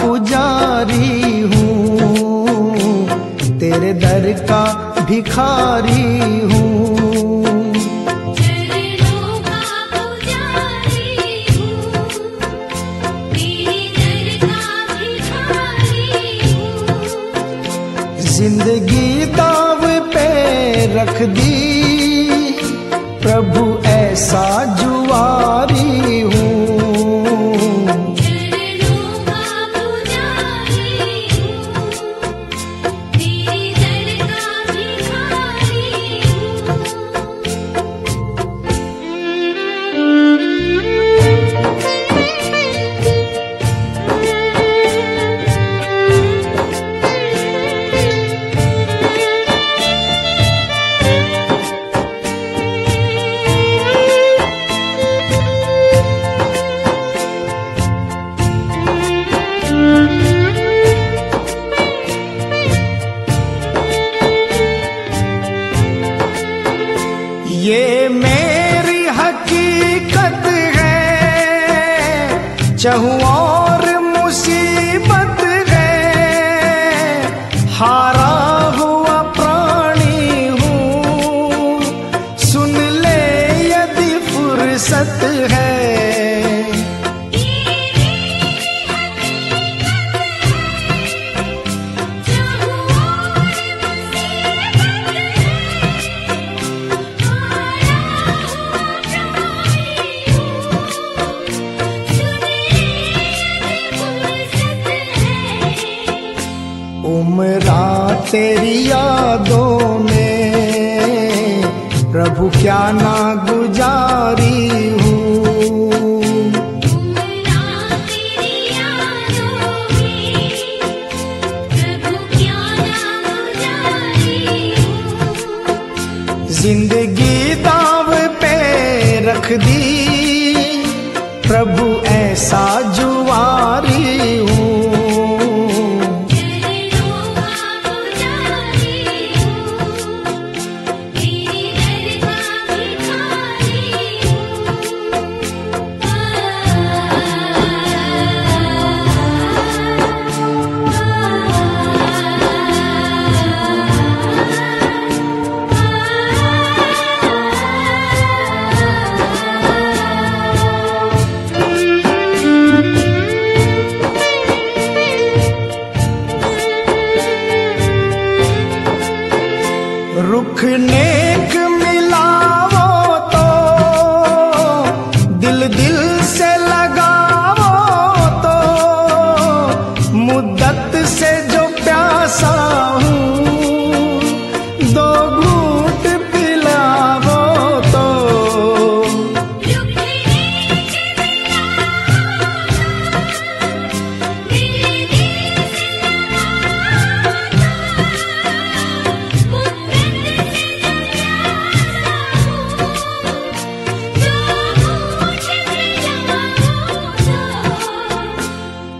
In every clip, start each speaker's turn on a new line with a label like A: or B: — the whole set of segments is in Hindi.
A: पुजारी हूँ तेरे दर का भिखारी हूँ। ज़िंदगी दाव पे रख दी ये मेरी हकीकत है। चहु और उमरा तेरी यादों में। प्रभु क्या ना गुजारी हूँ? ज़िंदगी दाव पे रख दी रुख नेक मिलावो तो दिल दिल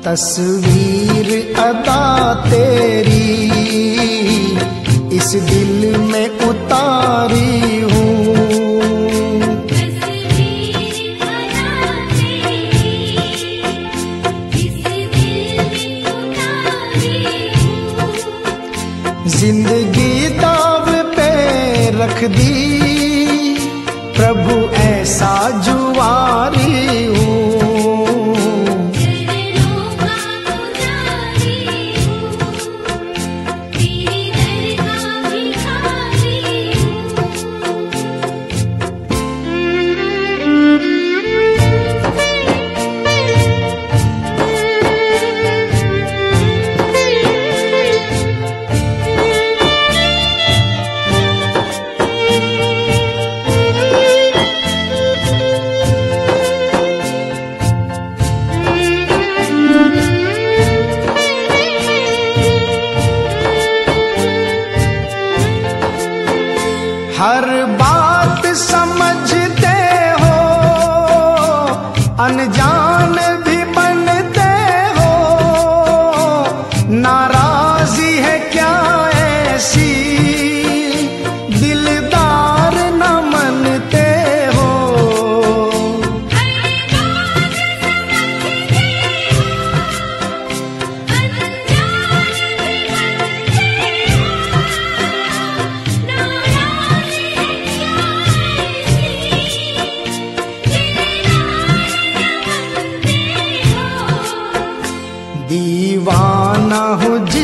A: तस्वीर अदा तेरी। इस दिल में उतारी हूँ। ज़िंदगी दाव पे रख दी। प्रभु ऐसा जुआरी हर बात समझते हो अनजान भी बनते हो। नाराजी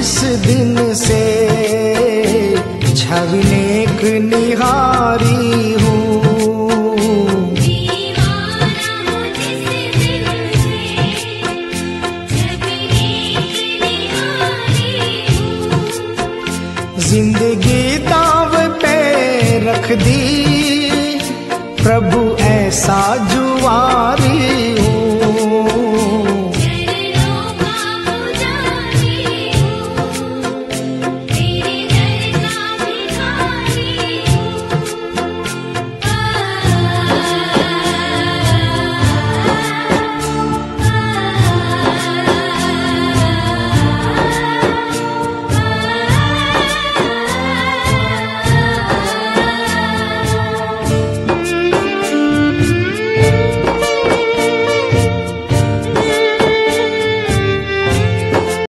A: जिस दिन से छविनेक
B: निहारी हूँ।
A: ज़िंदगी दाव पे रख दी प्रभु